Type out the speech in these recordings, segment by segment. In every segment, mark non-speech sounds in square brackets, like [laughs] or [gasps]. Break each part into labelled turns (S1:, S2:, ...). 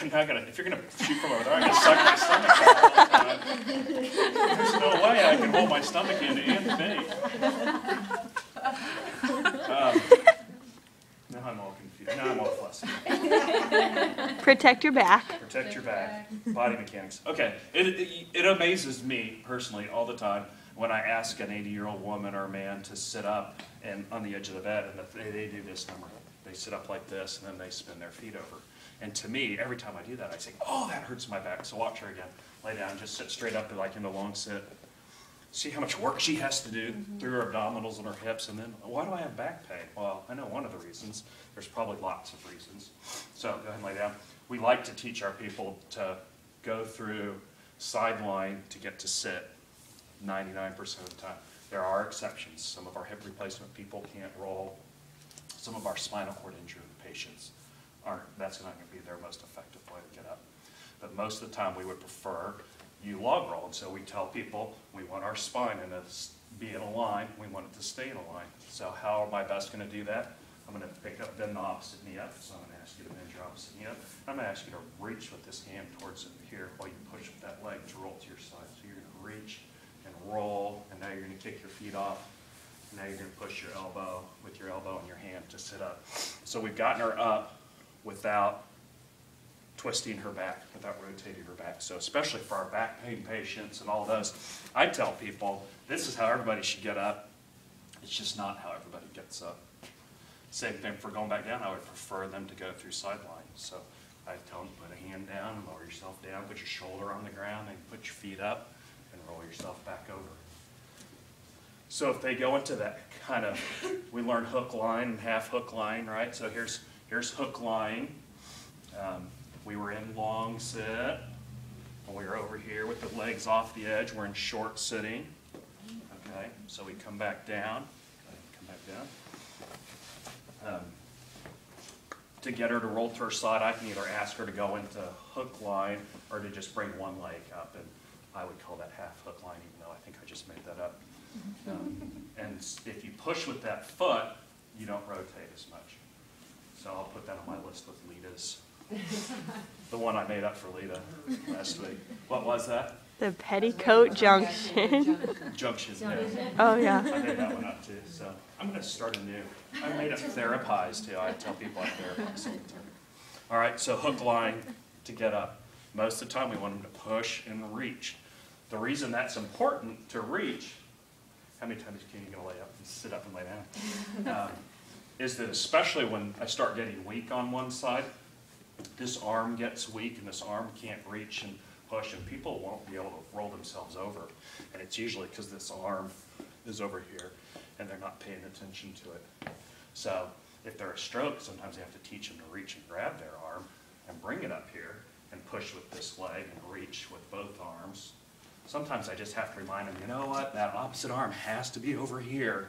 S1: I'm not gonna, if you're gonna shoot from over there, I'm gonna suck my stomach out the. There's no way I can hold my stomach in and. Um, Now I'm all confused, now I'm all flustered.
S2: Protect your back.
S1: Protect your back, body mechanics. Okay, it, it, it amazes me personally all the time when I ask an eighty-year-old woman or man to sit up and, on the edge of the bed, and they, they do this number. They sit up like this, and then they spin their feet over. And to me, every time I do that, I say, oh, that hurts my back. So watch her again. Lay down, just sit straight up, like in the long sit. See how much work she has to do mm-hmm. through her abdominals and her hips, and then, why do I have back pain? Well, I know one of the reasons. There's probably lots of reasons. So go ahead and lay down. We like to teach our people to go through sideline to get to sit ninety-nine percent of the time. There are exceptions. Some of our hip replacement people can't roll. Some of our spinal cord injured patients aren't, that's not gonna be their most effective way to get up. But most of the time, we would prefer you log roll, and so we tell people, we want our spine in a, s- be in a line, we want it to stay in a line. So how am I best gonna do that? I'm gonna pick up, bend the opposite knee up, so I'm gonna ask you to bend your opposite knee up. I'm gonna ask you to reach with this hand towards it here, while you push with that leg to roll to your side. So you're gonna reach and roll, and now you're gonna kick your feet off. Now you're gonna push your elbow with your elbow and your hand to sit up. So we've gotten her up without twisting her back, without rotating her back. So especially for our back pain patients and all those, I tell people, this is how everybody should get up. It's just not how everybody gets up. Same thing for going back down, I would prefer them to go through sideline. So I tell them, put a hand down, and lower yourself down, put your shoulder on the ground, and put your feet up, roll yourself back over. So if they go into that kind of, we learn hook line and half hook line, right? So here's, here's hook line. Um, we were in long sit, and we were over here with the legs off the edge, we're in short sitting. Okay, so we come back down, come back down. Um, To get her to roll to her side, I can either ask her to go into hook line or to just bring one leg up, and I would call that half hook line, even though I think I just made that up. Um, And if you push with that foot, you don't rotate as much. So I'll put that on my list with Lita's, [laughs] the one I made up for Lita last week. What was that?
S2: The petticoat junction.
S1: Junction, yeah.
S2: Oh, yeah.
S1: I made that one up too, so I'm gonna start anew. I made up therapize too, I tell people I therapize all the time. All right, so hook line to get up. Most of the time, we want them to push and reach. The reason that's important to reach, how many times can you go lay up and sit up and lay down? [laughs] Um, Is that especially when I start getting weak on one side, this arm gets weak and this arm can't reach and push, and people won't be able to roll themselves over. And it's usually because this arm is over here and they're not paying attention to it. So if they're a stroke, sometimes they have to teach them to reach and grab their arm and bring it up here and push with this leg and reach with both arms. Sometimes I just have to remind them, you know what, that opposite arm has to be over here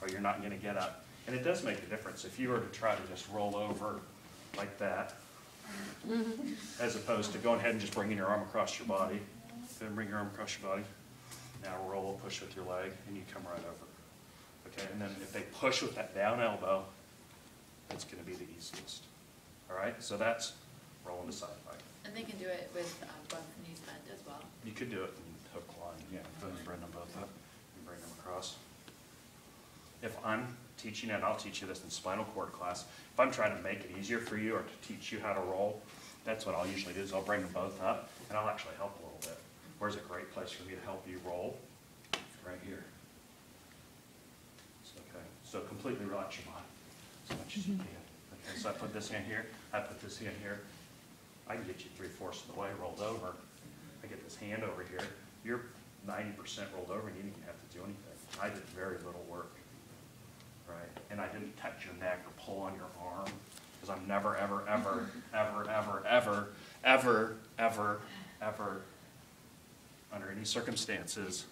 S1: or you're not gonna get up. And it does make a difference. If you were to try to just roll over like that, as opposed to going ahead and just bringing your arm across your body. Then bring your arm across your body. Now roll, push with your leg, and you come right over. Okay, and then if they push with that down elbow, that's gonna be the easiest. All right, so that's rolling to side leg.
S3: And they can do it with um, both knees bent as well.
S1: You could do it in hook line, yeah, then bring them both up, and bring them across. If I'm teaching it, I'll teach you this in spinal cord class, if I'm trying to make it easier for you or to teach you how to roll, that's what I'll usually do, is I'll bring them both up, and I'll actually help a little bit. Where's a great place for me to help you roll? Right here. So, Okay, so completely relax your body as much as you mm-hmm. can. Okay, so I put this hand here, I put this hand here, I can get you three-fourths of the way rolled over. I get this hand over here, you're ninety percent rolled over and you didn't even have to do anything. I did very little work, right? And I didn't touch your neck or pull on your arm, because I'm never, ever, ever, [laughs] ever, ever, ever, ever, ever, ever, under any circumstances,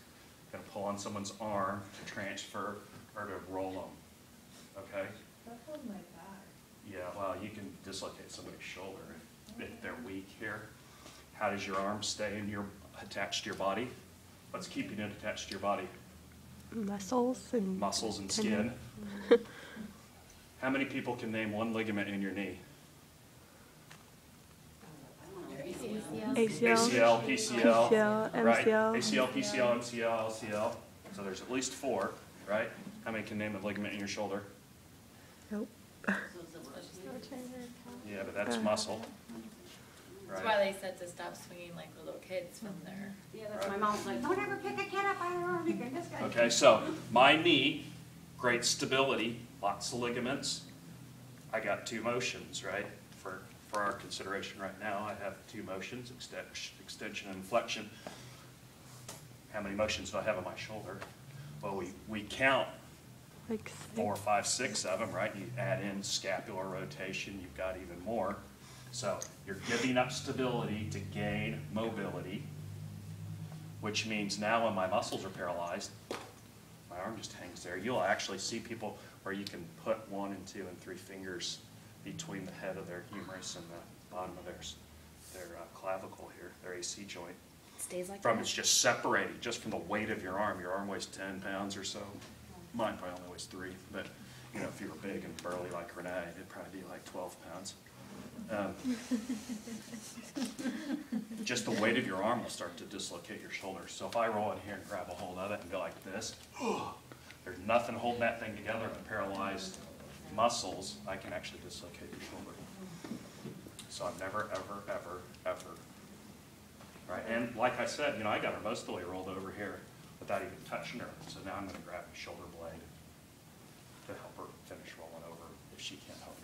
S1: gonna pull on someone's arm to transfer or to roll them, okay?
S4: My back.
S1: Yeah, well, you can dislocate somebody's shoulder if, if they're weak here. How does your arm stay in your, attached to your body? What's keeping it attached to your body?
S2: Muscles and.
S1: Muscles and skin. [laughs] How many people can name one ligament in your knee?
S2: ACL,
S1: ACL, PCL.
S2: PCL,
S1: Right,
S2: MCL.
S1: ACL, PCL, MCL, LCL, so there's at least four, right? How many can name a ligament in your shoulder?
S2: Nope.
S1: Yeah, but that's muscle. [laughs]
S3: That's why they said to stop swinging like little kids from mhm. there.
S4: Yeah, that's my mom's like, don't ever pick a kid up, I don't know, you can just go.
S1: okay, so my knee, great stability, lots of ligaments. I got two motions, right? For, for our consideration right now, I have two motions, extension, extension and flexion. How many motions do I have on my shoulder? Well, we, we count
S2: Like
S1: four,
S2: six.
S1: five, six of them, right? You add in scapular rotation, you've got even more. So you're giving up stability to gain mobility, which means now when my muscles are paralyzed, my arm just hangs there. You'll actually see people where you can put one and two and three fingers between the head of their humerus and the bottom of their, their uh, clavicle here, their AC joint.
S3: stays like
S1: From, it's just separated, just from the weight of your arm. Your arm weighs ten pounds or so. Mine probably only weighs three, but, you know, if you were big and burly like Renee, it'd probably be like twelve pounds. Um, Just the weight of your arm will start to dislocate your shoulder. So if I roll in here and grab a hold of it and go like this, [gasps] there's nothing holding that thing together but paralyzed muscles, I can actually dislocate your shoulder. So I've never, ever, ever, ever Right, and like I said, you know, I got her most of the way rolled over here without even touching her, so now I'm gonna grab the shoulder blade to help her finish rolling over if she can't help